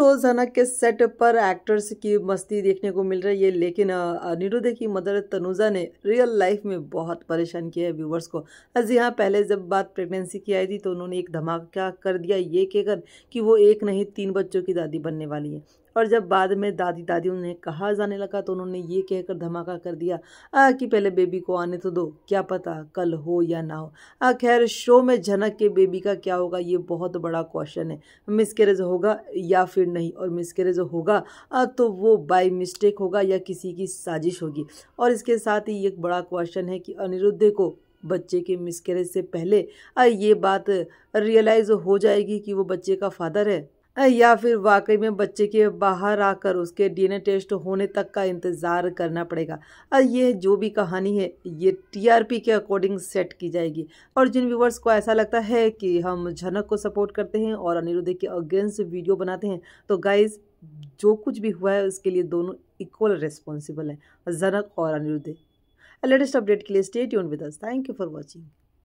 Show जनक के set पर actors की मस्ती देखने को मिल रही है लेकिन अनिरुद्ध की मदर तनुजा ने रियल लाइफ में बहुत परेशान किया है व्यूवर्स को। जी हाँ पहले जब बात प्रेगनेंसी की आई थी तो उन्होंने एक धमाका कर दिया ये कहकर कि वो एक नहीं तीन बच्चों की दादी बनने वाली है। और जब बाद में दादी दादी उन्हें कहा जाने लगा तो उन्होंने ये कहकर धमाका कर दिया आ, कि पहले बेबी को आने तो दो क्या पता कल हो या ना हो। आ, खैर शो में झनक के बेबी का क्या होगा ये बहुत बड़ा क्वेश्चन है। मिसकेरेज होगा या फिर नहीं और मिसकेरेज होगा तो वो बाय मिस्टेक होगा या किसी की साजिश होगी। और इसके साथ ही एक बड़ा क्वेश्चन है कि अनिरुद्ध को बच्चे के मिसकेरेज से पहले ये बात रियलाइज़ हो जाएगी कि वो बच्चे का फादर है? या फिर वाकई में बच्चे के बाहर आकर उसके डीएनए टेस्ट होने तक का इंतज़ार करना पड़ेगा। ये जो भी कहानी है, ये टीआरपी के अकॉर्डिंग सेट की जाएगी। और जिन व्यूवर्स को ऐसा लगता है कि हम झनक को सपोर्ट करते हैं और अनिरुद्ध के अगेंस्ट वीडियो बनाते हैं तो गाइज़ जो कुछ भी हुआ है, उसके लिए दोनों इक्वल रिस्पॉन्सिबल हैं जनक और अनिरुद्ध। लेटेस्ट अपडेट के लिए स्टेट यून with thank you for watching